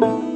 Thank you.